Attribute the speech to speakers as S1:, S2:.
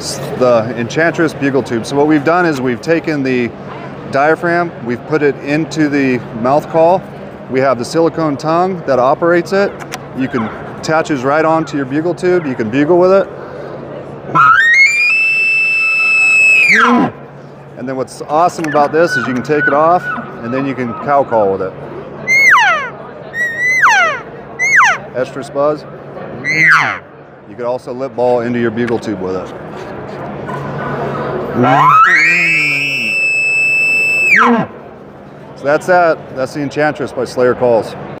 S1: the Enchantress bugle tube. So what we've done is we've taken the diaphragm, we've put it into the mouth call. We have the silicone tongue that operates it. You can attaches right onto your bugle tube. You can bugle with it. And then what's awesome about this is you can take it off and then you can cow call with it. Estrus buzz. You could also lip ball into your bugle tube with it. Mm. So that's that. That's the Enchantress by Slayer Calls.